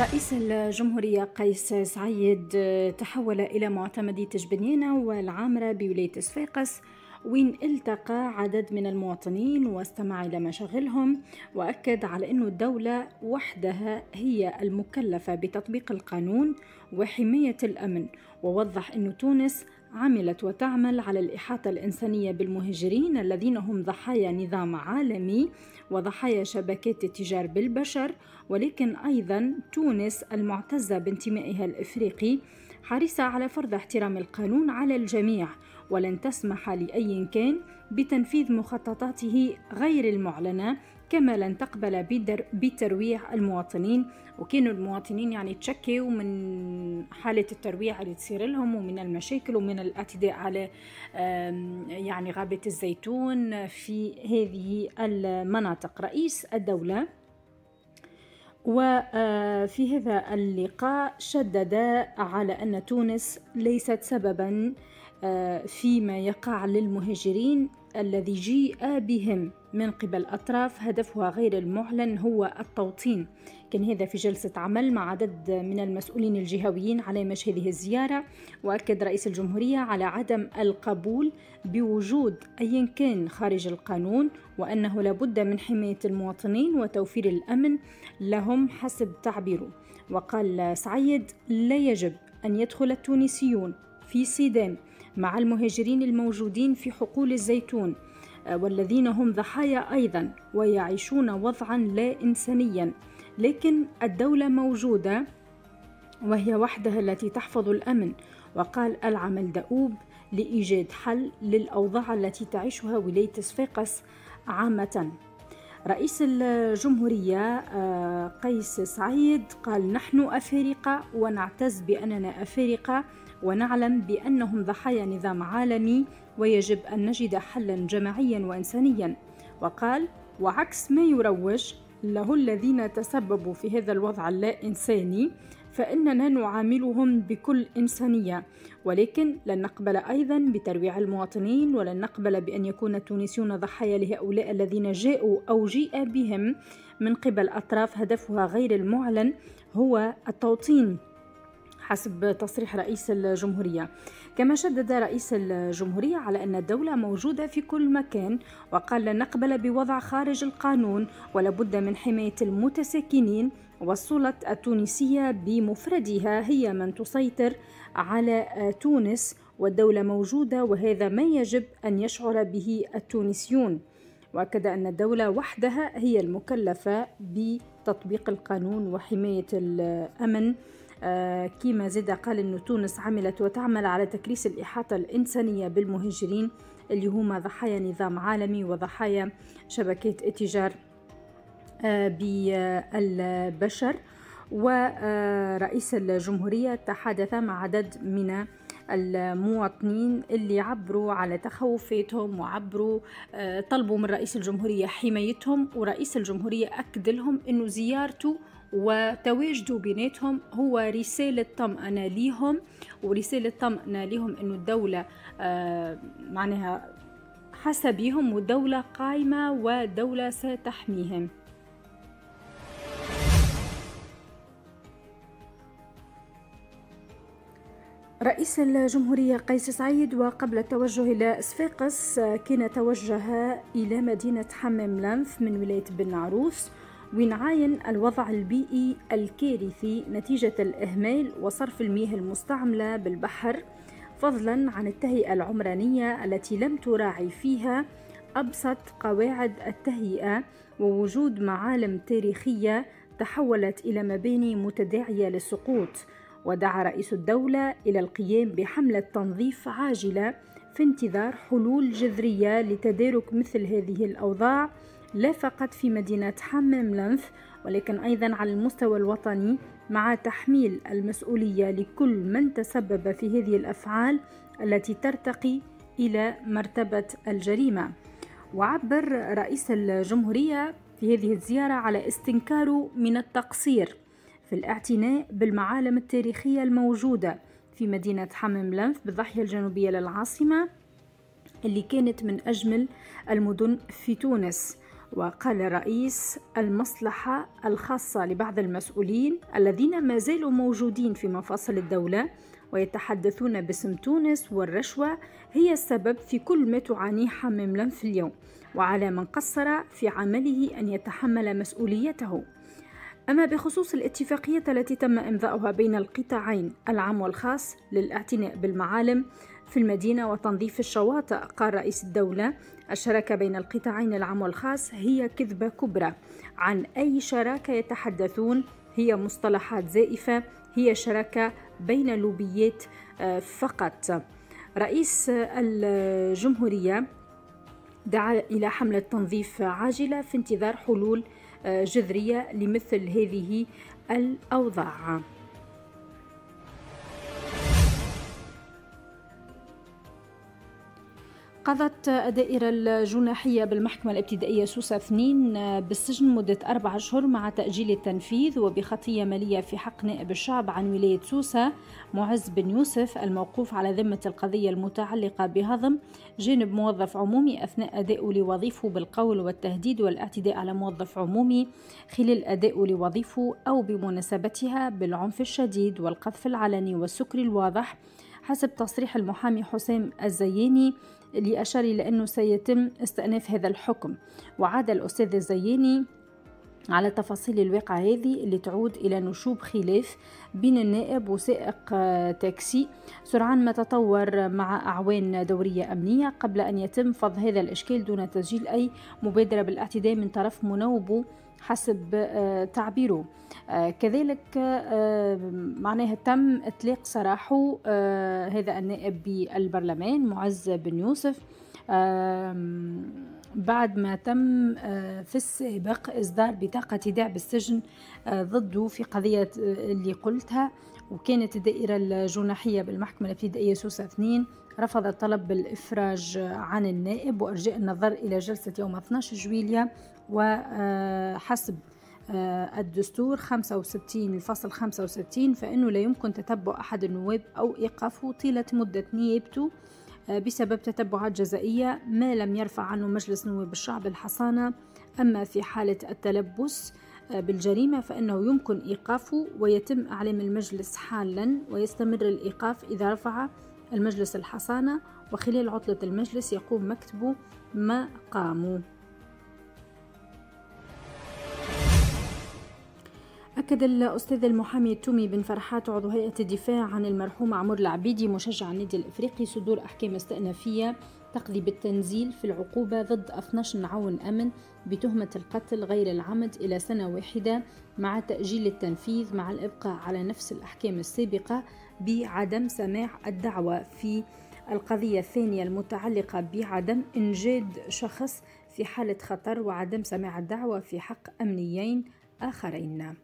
رئيس الجمهورية قيس سعيد تحول إلى معتمد تجبنينة والعامرة بولاية صفاقس وين التقى عدد من المواطنين واستمع إلى مشاغلهم وأكد على أن الدولة وحدها هي المكلفة بتطبيق القانون وحماية الأمن ووضح أن تونس عملت وتعمل على الإحاطة الإنسانية بالمهاجرين الذين هم ضحايا نظام عالمي وضحايا شبكات التجار بالبشر ولكن أيضا تونس المعتزة بانتمائها الإفريقي حريصة على فرض احترام القانون على الجميع ولن تسمح لأي كان بتنفيذ مخططاته غير المعلنة كما لن تقبل بترويع المواطنين. وكانوا المواطنين يعني تشكوا من حالة الترويع اللي تصير لهم ومن المشاكل ومن الاعتداء على يعني غابة الزيتون في هذه المناطق. رئيس الدولة وفي هذا اللقاء شدد على أن تونس ليست سببا فيما يقع للمهاجرين. الذي جيء بهم من قبل أطراف هدفها غير المعلن هو التوطين. كان هذا في جلسة عمل مع عدد من المسؤولين الجهويين على مش هذه الزيارة وأكد رئيس الجمهورية على عدم القبول بوجود أي كان خارج القانون وأنه لابد من حماية المواطنين وتوفير الأمن لهم حسب تعبيره. وقال سعيد لا يجب أن يدخل التونسيون في صدام مع المهاجرين الموجودين في حقول الزيتون آه، والذين هم ضحايا أيضا ويعيشون وضعا لا انسانيا. لكن الدولة موجودة وهي وحدها التي تحفظ الأمن. وقال العمل دؤوب لإيجاد حل للأوضاع التي تعيشها ولاية صفاقس عامة. رئيس الجمهورية آه، قيس سعيد قال نحن أفارقة ونعتز بأننا أفارقة ونعلم بأنهم ضحايا نظام عالمي ويجب أن نجد حلا جماعيا وإنسانيا. وقال وعكس ما يروج له الذين تسببوا في هذا الوضع اللا إنساني فإننا نعاملهم بكل إنسانية. ولكن لن نقبل أيضا بترويع المواطنين ولن نقبل بأن يكون التونسيون ضحايا لهؤلاء الذين جاءوا أو جيء بهم. من قبل أطراف هدفها غير المعلن هو التوطين حسب تصريح رئيس الجمهورية. كما شدد رئيس الجمهورية على أن الدولة موجودة في كل مكان وقال لن نقبل بوضع خارج القانون ولابد من حماية المتساكنين والسلطة التونسية بمفردها هي من تسيطر على تونس والدولة موجودة وهذا ما يجب أن يشعر به التونسيون. وأكد أن الدولة وحدها هي المكلفة بتطبيق القانون وحماية الأمن. آه، كيما زاد قال أن تونس عملت وتعمل على تكريس الإحاطة الإنسانية بالمهاجرين اللي هما ضحايا نظام عالمي وضحايا شبكات التجار. بالبشر ورئيس الجمهورية تحدث مع عدد من المواطنين اللي عبروا على تخوفاتهم وعبروا آه، طلبوا من رئيس الجمهورية حمايتهم ورئيس الجمهورية أكد لهم أنه زيارته وتواجده بيناتهم هو رسالة طمأنة ليهم ورسالة طمأنة ليهم أنه الدولة آه، معناها حسبيهم ودولة قائمة ودولة ستحميهم. رئيس الجمهورية قيس سعيد وقبل التوجه إلى صفاقس كان توجه إلى مدينة حمام لنف من ولاية بن عروس وين عاين الوضع البيئي الكارثي نتيجة الإهمال وصرف المياه المستعملة بالبحر فضلا عن التهيئة العمرانية التي لم تراعي فيها أبسط قواعد التهيئة ووجود معالم تاريخية تحولت إلى مباني متداعية للسقوط. ودعا رئيس الدولة إلى القيام بحملة تنظيف عاجلة في انتظار حلول جذرية لتدارك مثل هذه الأوضاع لا فقط في مدينة حمام لنف ولكن أيضا على المستوى الوطني مع تحميل المسؤولية لكل من تسبب في هذه الأفعال التي ترتقي إلى مرتبة الجريمة. وعبر رئيس الجمهورية في هذه الزيارة على استنكاره من التقصير. في الاعتناء بالمعالم التاريخية الموجودة في مدينة حمام لنف بالضاحية الجنوبية للعاصمة اللي كانت من أجمل المدن في تونس. وقال الرئيس المصلحة الخاصة لبعض المسؤولين الذين ما زالوا موجودين في مفاصل الدولة ويتحدثون باسم تونس والرشوة هي السبب في كل ما تعانيه حمام في اليوم وعلى من قصر في عمله أن يتحمل مسؤوليته. أما بخصوص الاتفاقية التي تم إمضاؤها بين القطاعين العام والخاص للاعتناء بالمعالم في المدينة وتنظيف الشواطئ قال رئيس الدولة الشراكة بين القطاعين العام والخاص هي كذبة كبرى عن أي شراكة يتحدثون. هي مصطلحات زائفة هي شراكة بين لوبيات آه، فقط. رئيس الجمهورية دعا إلى حملة تنظيف عاجلة في انتظار حلول جذرية لمثل هذه الأوضاع. قضت الدائرة الجناحية بالمحكمة الابتدائية سوسة 2 بالسجن مدة أربع أشهر مع تأجيل التنفيذ وبخطية مالية في حق نائب الشعب عن ولاية سوسة معز بن يوسف الموقوف على ذمة القضية المتعلقة بهضم جانب موظف عمومي أثناء أدائه لوظيفه بالقول والتهديد والاعتداء على موظف عمومي خلال أدائه لوظيفه أو بمناسبتها بالعنف الشديد والقذف العلني والسكر الواضح حسب تصريح المحامي حسام الزياني اللي أشار إلى أنه سيتم استئناف هذا الحكم. وعاد الأستاذ الزياني على تفاصيل الواقعة هذه اللي تعود إلى نشوب خلاف بين النائب وسائق تاكسي. سرعان ما تطور مع أعوان دورية أمنية قبل أن يتم فض هذا الإشكال دون تسجيل أي مبادرة بالاعتداء من طرف منوبه حسب آه، تعبيره. آه، كذلك آه، معناها تم إطلاق سراحه هذا النائب بالبرلمان معز بن يوسف. بعد ما تم في السابق إصدار بطاقة إيداع بالسجن ضده في قضية اللي قلتها وكانت الدائرة الجناحية بالمحكمة الابتدائية سوسة 2 رفضت طلب بالإفراج عن النائب وإرجاء النظر إلى جلسة يوم 12 جويلية. وحسب آه، الدستور 65 الفصل 65 فإنه لا يمكن تتبع أحد النواب أو إيقافه طيلة مدة نيابته. آه، بسبب تتبعات جزائية ما لم يرفع عنه مجلس نواب الشعب الحصانة أما في حالة التلبس آه، بالجريمة فإنه يمكن إيقافه ويتم إعلام المجلس حالا ويستمر الإيقاف إذا رفع المجلس الحصانة وخلال عطلة المجلس يقوم مكتبه ما قاموا. أكد الأستاذ المحامي التومي بن فرحات عضو هيئة الدفاع عن المرحوم عمر العبيدي مشجع النادي الإفريقي صدور أحكام استئنافية تقضي بالتنزيل في العقوبة ضد 12 عون أمن بتهمة القتل غير العمد إلى سنة واحدة مع تأجيل التنفيذ مع الإبقاء على نفس الأحكام السابقة بعدم سماع الدعوة في القضية الثانية المتعلقة بعدم إنجاد شخص في حالة خطر وعدم سماع الدعوة في حق أمنيين آخرين.